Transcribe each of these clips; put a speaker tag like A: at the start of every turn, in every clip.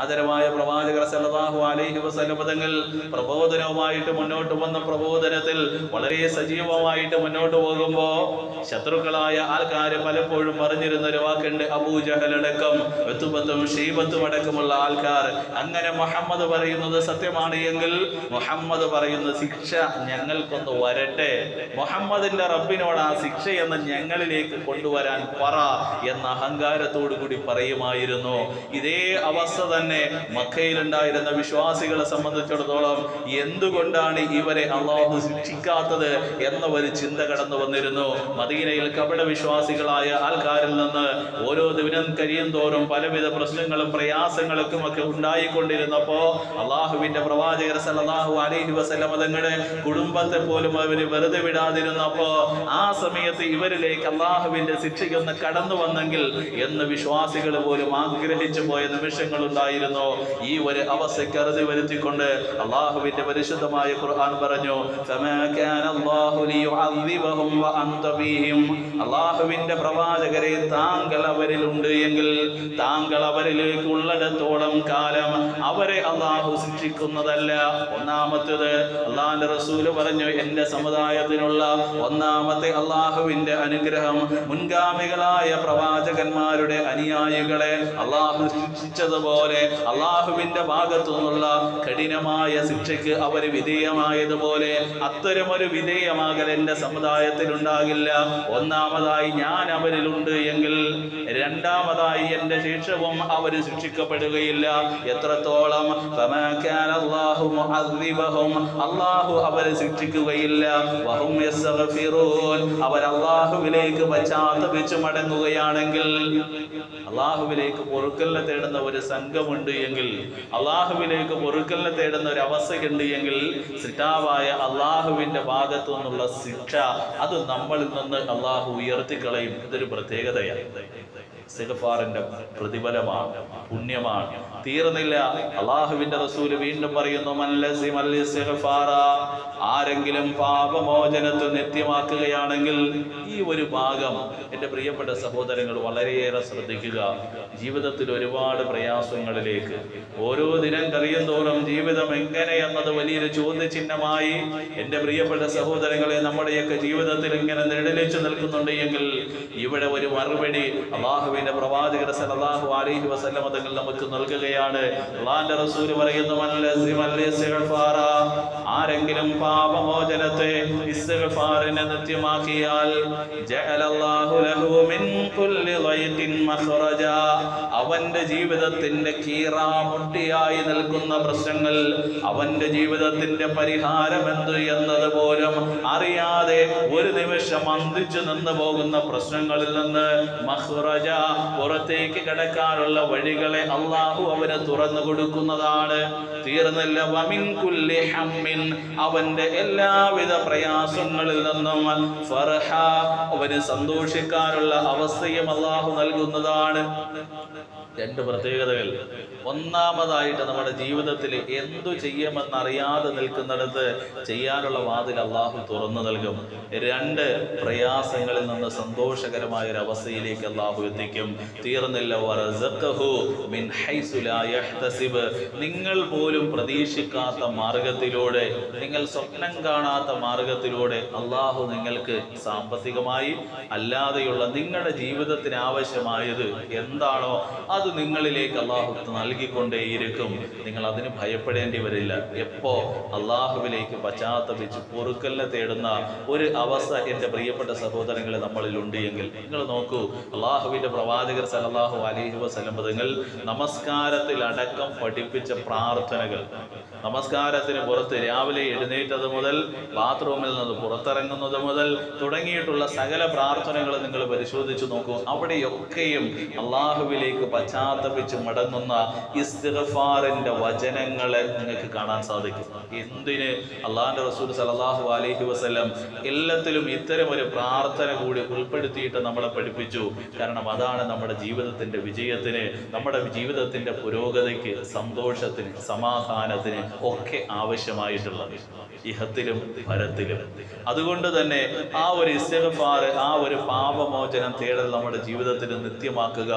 A: ആദരവായ പ്രവാചകർ സല്ലല്ലാഹു അലൈഹി വസല്ലം തങ്ങൾ പ്രബോധനവുമായിട്ട് മുന്നോട്ട് വന്ന പ്രബോധനത്തിൽ വളരെ സജീവമായിട്ട് മുന്നോട്ട് പോകുമ്പോൾ ശത്രുക്കളായ ആൾക്കാർ പലപ്പോഴും പറഞ്ഞിരുന്ന ഒരു വാക്കുണ്ട് അബൂജഹലടക്കം വെത്തുബത്തും ഷീബത്തും അടക്കമുള്ള ആൾക്കാർ. അങ്ങനെ മുഹമ്മദ് പറയുന്നത് സത്യമാണ് എങ്കിൽ മുഹമ്മദ് പറയുന്ന ശിക്ഷ ഞങ്ങൾക്കൊന്ന് വരട്ടെ. മുഹമ്മദിന്റെ റബ്ബിനോട് ആ ശിക്ഷ എന്ന് ഞങ്ങളിലേക്ക് കൊണ്ടുവരാൻ പറ എന്ന അഹങ്കാരത്തോടു കൂടി പറയുമായിരുന്നു. ഇതേ അവസ്ഥ തന്നെ മക്കയിലുണ്ടായിരുന്ന വിശ്വാസികളെ സംബന്ധിച്ചിടത്തോളം എന്തുകൊണ്ടാണ് ഇവരെ അള്ളാഹു ശിക്ഷിക്കാത്തത് എന്ന ഒരു ചിന്ത കടന്നു വന്നിരുന്നു. മദീനയിൽ കപട വിശ്വാസികളായ ആൾക്കാരിൽ നിന്ന് ഓരോ ദിനം കഴിയും തോറും പലവിധ പ്രശ്നങ്ങളും പ്രയാസങ്ങൾക്കും ഒക്കെ ഉണ്ടായിക്കൊണ്ടിരുന്നപ്പോ അള്ളാഹുവിന്റെ പ്രവാചകർ സല്ലല്ലാഹു അലൈഹി വസല്ലം തങ്ങളുടെ കുടുംബത്തെ പോലും അവർ വെറുതെ വിടാതിരുന്നപ്പോ ആ സമയത്ത് ഇവരിലേക്ക് അള്ളാഹുവിന്റെ ശിക്ഷയ്ക്കൊന്ന് കടന്നു വന്നെങ്കിൽ എന്ന് വിശ്വാസികൾ പോലും ആഗ്രഹിച്ചു പോയ നിമിഷങ്ങൾ ഉണ്ടായിരുന്നു ഈ ഒരു അവസ്ഥയ്ക്ക് അറുതി വരുത്തിക്കൊണ്ട് അള്ളാഹുവിന്റെ പരിശുദ്ധമായ ഖുർആൻ പറഞ്ഞു "ഫമാ കാന അല്ലാഹു ലിയുഅദ്ദിബഹും വഅൻത അള്ളാഹുവിന്റെ പ്രവാചകരെ താങ്കൾ അവരിലുണ്ട് എങ്കിൽ താങ്കൾ അവരിലേക്ക് ഉള്ളിടത്തോളം കാലം അവരെ അള്ളാഹു ശിക്ഷിക്കുന്നതല്ല. ഒന്നാമത്തേത് അള്ളാഹിന്റെ റസൂൽ പറഞ്ഞു എന്റെ സമുദായത്തിനുള്ള ഒന്നാമത്തെ അള്ളാഹുവിന്റെ അനുഗ്രഹം മുൻഗാമികളായ പ്രവാചകന്മാരുടെ അനുയായികളെ അള്ളാഹു ശിക്ഷിച്ചതുപോലെ അള്ളാഹുവിന്റെ ഭാഗത്തു നിന്നുള്ള കഠിനമായ ശിക്ഷയ്ക്ക് അവർ വിധേയമായതുപോലെ അത്തരമൊരു വിധേയമാകൽ എന്റെ സമുദായത്തിൽ ഉണ്ടാകില്ല ഒന്നാമതായി ഞാൻ അവരിലുണ്ട് എങ്കിൽ രണ്ടാമതായി എന്റെ ശേഷവും അവർ ശിക്ഷിക്കപ്പെടുകയില്ല. എത്രത്തോളം? അള്ളാഹു അവരെ ശിക്ഷിക്കുകയില്ല. അവർ അള്ളാഹുവിലേക്ക് പശ്ചാത്തപിച്ചു മടങ്ങുകയാണെങ്കിൽ അള്ളാഹുവിലേക്ക് പൊറുക്കല്ല തേടുന്ന ഒരു സംഘമുണ്ട് എങ്കിൽ അള്ളാഹുവിലേക്ക് പൊറുക്കലിനെ തേടുന്ന ഒരു അവസ്ഥയുണ്ട് എങ്കിൽ സിട്ടാവായ അള്ളാഹുവിന്റെ ഭാഗത്തു നിന്നുള്ള ശിക്ഷ അത് നമ്മളിൽ നിന്ന് അള്ളാഹു ഉയർത്തിക്കളയും. ഇതൊരു പ്രത്യേകതയാണ്. സിഗഫാറിന്റെ പ്രതിഫലമാണ് പുണ്യമാണ്. തീർന്നില്ല. അള്ളാഹുവിന്റെ റസൂൽ വീണ്ടും പറയുന്നു മല്ലസിമൽ ഇസ്തിഗ്ഫാറ. ആരെങ്കിലും പാപമോചനത്തെ നിത്യമാക്കുകയാണെങ്കിൽ ഈ ഒരു ഭാഗം എന്റെ പ്രിയപ്പെട്ട സഹോദരങ്ങൾ വളരെയേറെ ശ്രദ്ധിക്കുക. ജീവിതത്തിൽ ഒരുപാട് പ്രയാസങ്ങളിലേക്ക്. ഓരോ ദിനം കഴിയും തോറും ജീവിതം എങ്ങനെ എന്നത് വലിയൊരു ചോദ്യചിഹ്നമായി എന്റെ പ്രിയപ്പെട്ട സഹോദരങ്ങളെ നമ്മുടെയൊക്കെ ജീവിതത്തിൽ ഇങ്ങനെ നിഴലിച്ചു നിൽക്കുന്നുണ്ട് എങ്കിൽ ഇവിടെ ഒരു മറുപടി അള്ളാഹുവിന്റെ പ്രവാചകർ സല്ലല്ലാഹു അലൈഹി വസല്ലമ തങ്ങൾ നമുക്ക് നൽകുകയാണ്. അള്ളാഹിന്റെ റസൂൽ പറയുന്നു ആരെങ്കിലും ഇസ്തിഗ്ഫാറ." പാപമോചനത്തെ നിത്യമാക്കിയാൽ ജഅലല്ലാഹു ലഹു മിൻ കുല്ലി അവന്റെ ജീവിതത്തിന്റെ കീറാമുട്ടിയായി നിൽക്കുന്ന പ്രശ്നങ്ങൾ അവന്റെ ജീവിതത്തിന്റെ പരിഹാരം എന്ത് എന്നത് പോലും അറിയാതെ ഒരു നിമിഷം അന്തിച്ചു നിന്ന് പോകുന്ന പ്രശ്നങ്ങളിൽ നിന്ന് മഹ്റജ പുറത്തേക്ക് കിടക്കാനുള്ള വഴികളെ അള്ളാഹു അവന് തുറന്നു കൊടുക്കുന്നതാണ്. തീർന്നില്ല ഹമ്മിൻ അവന്റെ എല്ലാവിധ പ്രയാസങ്ങളിൽ നിന്നും ഫർഹ അവന് സന്തോഷിക്കാനുള്ള അവസ്ഥയും അള്ളാഹു നൽകുന്നതാണ്. രണ്ട് പ്രത്യേകതകൾ. ഒന്നാമതായിട്ട് നമ്മുടെ ജീവിതത്തിൽ എന്തു ചെയ്യുമെന്നറിയാതെ നിൽക്കുന്നിടത്ത് ചെയ്യാനുള്ള വാതിൽ അള്ളാഹു തുറന്നു നൽകും. രണ്ട് പ്രയാസങ്ങളിൽ നിന്ന് സന്തോഷകരമായ ഒരു അവസ്ഥയിലേക്ക് അള്ളാഹു എത്തിക്കും. തീർന്നില്ല മിൻ. നിങ്ങൾ പോലും പ്രതീക്ഷിക്കാത്ത മാർഗത്തിലൂടെ നിങ്ങൾ സ്വപ്നം കാണാത്ത മാർഗത്തിലൂടെ അള്ളാഹു നിങ്ങൾക്ക് സാമ്പത്തികമായി അല്ലാതെയുള്ള നിങ്ങളുടെ ജീവിതത്തിന് ആവശ്യമായത് എന്താണോ അത് നിങ്ങളിലേക്ക് അള്ളാഹു നൽകിക്കൊണ്ടേയിരിക്കും. നിങ്ങൾ അതിന് ഭയപ്പെടേണ്ടി വരില്ല. എപ്പോ അള്ളാഹുവിലേക്ക് പശ്ചാത്തപിച്ച് പൊറുക്കലിനെ തേടുന്ന ഒരു അവസ്ഥ എന്റെ പ്രിയപ്പെട്ട സഹോദരങ്ങൾ നമ്മളിൽ ഉണ്ട് എങ്കിൽ നിങ്ങൾ നോക്കൂ അള്ളാഹുവിന്റെ പ്രവാചകർ സല്ലല്ലാഹു അലൈഹി വസല്ലം പദങ്ങൾ നമസ്കാരത്തിൽ അടക്കം പഠിപ്പിച്ച പ്രാർത്ഥനകൾ. നമസ്കാരത്തിന് പുറത്ത് രാവിലെ എഴുന്നേറ്റത് മുതൽ ബാത്റൂമിൽ നിന്ന് പുറത്തിറങ്ങുന്നത് മുതൽ തുടങ്ങിയിട്ടുള്ള സകല പ്രാർത്ഥനകൾ നിങ്ങൾ പരിശോധിച്ചു നോക്കൂ. അവിടെയൊക്കെയും അള്ളാഹുവിലേക്ക് പശ്ചാത്തപിച്ച് മടങ്ങുന്ന ഇസ്തിഗ്ഫാറിന്റെ വചനങ്ങളെ നിങ്ങൾക്ക് കാണാൻ സാധിക്കും. എന്തിന്? അള്ളാഹിന്റെ റസൂൽ സലാഹു അലഹി വസ്ലം എല്ലാത്തിലും ഇത്തരം ഒരു പ്രാർത്ഥന കൂടി ഉൾപ്പെടുത്തിയിട്ട് നമ്മളെ പഠിപ്പിച്ചു. കാരണം അതാണ് നമ്മുടെ ജീവിതത്തിന്റെ വിജയത്തിന് നമ്മുടെ ജീവിതത്തിന്റെ പുരോഗതിക്ക് സന്തോഷത്തിന് സമാധാനത്തിന് ഒക്കെ ആവശ്യമായിട്ടുള്ളത്. ഇഹത്തിലും ഫലത്തിലും അതുകൊണ്ട് തന്നെ ആ ഒരു ഇസ്തിഗ്ഫാർ ആ ഒരു പാപമോചനം തേടൽ നമ്മുടെ ജീവിതത്തിൽ നിത്യമാക്കുക.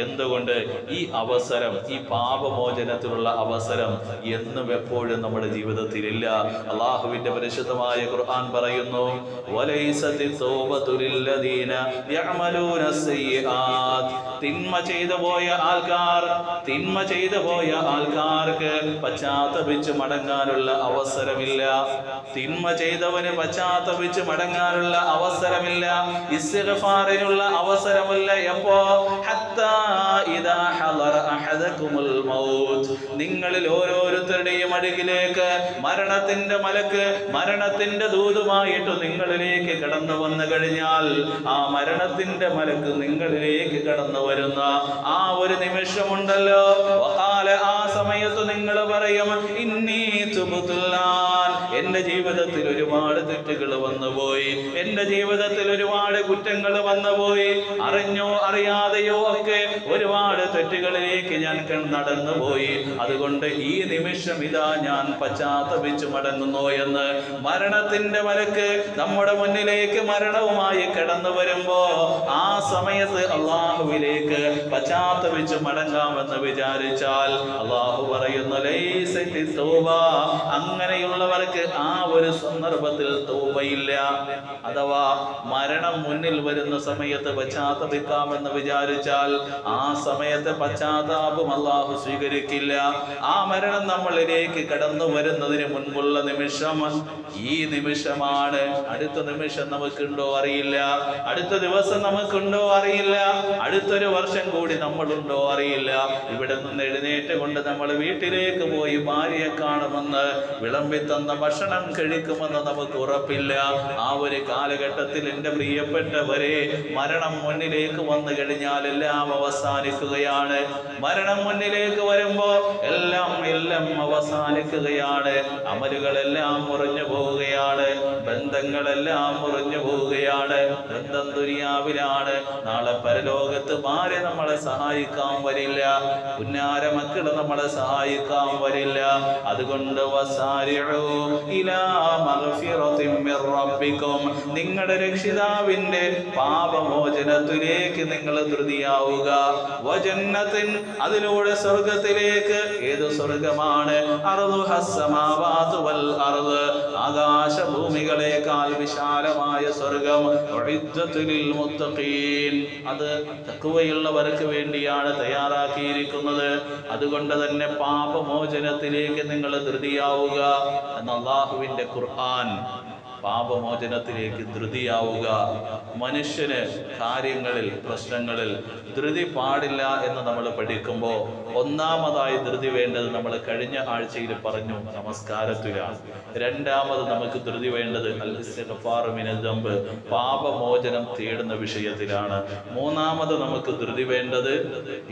A: എന്തുകൊണ്ട്? ഈ അവസരം ഈ പാപമോചനത്തിനുള്ള അവസരം എന്നും എപ്പോഴും നമ്മുടെ ജീവിതത്തിൽ ഇല്ല അള്ളാഹുവിന്റെ പരിശുദ്ധമായ ഖുർആൻ പറയുന്നു. തിന്മ ചെയ്തു പോയ ആൾക്കാർ തിന്മ ചെയ്തു പോയ ആൾക്കാർക്ക് പശ്ചാത്തപിച്ച് മടങ്ങാനുള്ള അവസരമില്ല. തിന്മ ചെയ്തവന് പശ്ചാത്തപിച്ച് മടങ്ങാനുള്ള അവസരമില്ല. ഇസ്തിഗ്ഫാറിനുള്ള അവസരമില്ല. എപ്പോ? ഹത്താ ഇദാ ഹളറ അഹദകുമുൽ മൗത് നിങ്ങളിൽ ഓരോരുത്തരുടെയും അടുകിലേക്ക് മരണത്തിന്റെ മലക്ക് മരണത്തിന്റെ ദൂതുമായിട്ട് നിങ്ങളിലേക്ക് കടന്നു വന്നു കഴിഞ്ഞാൽ ആ മരണത്തിന്റെ മലക്ക് നിങ്ങളിലേക്ക് കടന്നു വരുന്ന ആ ഒരു നിമിഷമുണ്ടല്ലോ. ആ സമയത്ത് നിങ്ങൾ പറയും ഇന്നീ തുബുത്തുല്ലാൻ എന്റെ ജീവിതത്തിൽ ഒരുപാട് തെറ്റുകൾ വന്നുപോയി. എന്റെ ജീവിതത്തിൽ ഒരുപാട് കുറ്റങ്ങൾ വന്നുപോയി. അറിഞ്ഞോ അറിയാതെയോ ഒക്കെ ഒരുപാട് തെറ്റുകളിലേക്ക് ഞാൻ നടന്നുപോയി. അതുകൊണ്ട് ഈ നിമിഷം ഇതാ ഞാൻ പശ്ചാത്തപിച്ചു മടങ്ങുന്നു എന്ന് മരണത്തിന്റെ വലക്ക് നമ്മുടെ മുന്നിലേക്ക് മരണവുമായി കടന്നു വരുമ്പോ ആ സമയത്ത് അള്ളാഹുവിലേക്ക് പശ്ചാത്തപിച്ചു മടങ്ങാമെന്ന് വിചാരിച്ചാൽ അള്ളാഹു പറയുന്നു "ലൈസത്തി തൗബ." അങ്ങനെയുള്ളവർക്ക് ആ ഒരു സന്ദർഭത്തിൽ തൗബയില്ല. അഥവാ മരണം മുന്നിൽ വരുന്ന സമയത്ത് പശ്ചാത്തപിക്കാമെന്ന് വിചാരിച്ചാൽ ആ സമയത്ത് പശ്ചാത്താപം അള്ളാഹു സ്വീകരിക്കില്ല. ആ മരണം നമ്മളിലേക്ക് കടന്നു വരുന്നതിന് മുൻപുള്ള നിമിഷം ഈ നിമിഷമാണ്. അടുത്ത നിമിഷം നമുക്കുണ്ടോ അറിയില്ല. അടുത്ത ദിവസം നമുക്കുണ്ടോ അറിയില്ല. അടുത്തൊരു വർഷം കൂടി നമ്മളുണ്ടോ അറിയില്ല. ഇവിടെ നിന്ന് എഴുന്നേറ്റ് കൊണ്ട് നമ്മൾ വീട്ടിലേക്ക് പോയി ഭാര്യയെ കാണുമെന്ന് വിളമ്പി തന്ന ഭക്ഷണം കഴിക്കുമെന്ന് നമുക്ക് ഉറപ്പില്ല. ആ ഒരു കാലഘട്ടത്തിൽ എന്റെ പ്രിയപ്പെട്ടവരെ മരണം മുന്നിലേക്ക് വന്നു കഴിഞ്ഞാൽ എല്ലാം അവസാനിക്കുകയാണ്. മരണം മുന്നിലേക്ക് വരുമ്പോൾ എല്ലാം എല്ലാം അവസാനിക്കുകയാണ്. അമലുകളെല്ലാം മുറിഞ്ഞു പോവുകയാണ്. ബന്ധങ്ങളെല്ലാം മുറിഞ്ഞു പോവുകയാണ്. ബന്ധം ദുരിയാവിലാണ് നാളെ പരലോകത്ത് ഭാര്യ നമ്മളെ സഹായിക്കാൻ വരില്ല? പുന്നാര മക്കൾ നമ്മളെ സഹായിക്കാൻ വരില്ല. അതുകൊണ്ട് നിങ്ങളുടെ രക്ഷിതാവിന്റെ പാപമോചനത്തിലേക്ക് നിങ്ങൾ ധൃതിയാവുക. വജന്നത്തിൻ അതിലൂടെ സ്വർഗത്തിലേക്ക് ഏത് സ്വർഗമാണ്? വൽ ആകാശഭൂമികളെക്കാൾ വിശാലമായ സ്വർഗം. മുത്തഖീൻ. അത് തക്കുവയുള്ളവർക്ക് വേണ്ടിയാണ് തയ്യാറാക്കിയിരിക്കുന്നത്. അതുകൊണ്ട് തന്നെ പാപമോചനത്തിലേക്ക് നിങ്ങൾ ധൃതിയാവുക. എന്ന അള്ളാഹുവിന്റെ ഖുർആൻ പാപമോചനത്തിലേക്ക് ധൃതിയാവുക. മനുഷ്യന് കാര്യങ്ങളിൽ പ്രശ്നങ്ങളിൽ ധൃതി പാടില്ല എന്ന് നമ്മൾ പഠിക്കുമ്പോൾ ഒന്നാമതായി ധൃതി വേണ്ടത് നമ്മൾ കഴിഞ്ഞ ആഴ്ചയിൽ പറഞ്ഞു നമസ്കാരത്തിലാണ്. രണ്ടാമത് നമുക്ക് ധൃതി വേണ്ടത് അൽ ഇസ്തിഗ്ഫാറു മിനൽ പാപമോചനം തേടുന്ന വിഷയത്തിലാണ്. മൂന്നാമത് നമുക്ക് ധൃതി വേണ്ടത്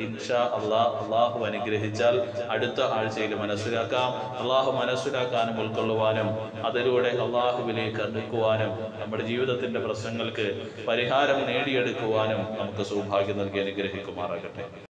A: ഇൻഷാ അള്ളാഹ് അള്ളാഹു അനുഗ്രഹിച്ചാൽ അടുത്ത ആഴ്ചയിൽ മനസ്സിലാക്കാം. അള്ളാഹു മനസ്സിലാക്കാനും ഉൾക്കൊള്ളുവാനും അതിലൂടെ അള്ളാഹുവിലേക്ക് അടുക്കുവാനും നമ്മുടെ ജീവിതത്തിന്റെ പ്രശ്നങ്ങൾക്ക് പരിഹാരം നേടിയെടുക്കുവാനും നമുക്ക് സൗഭാഗ്യം നൽകി അനുഗ്രഹിക്കുമാറാകട്ടെ.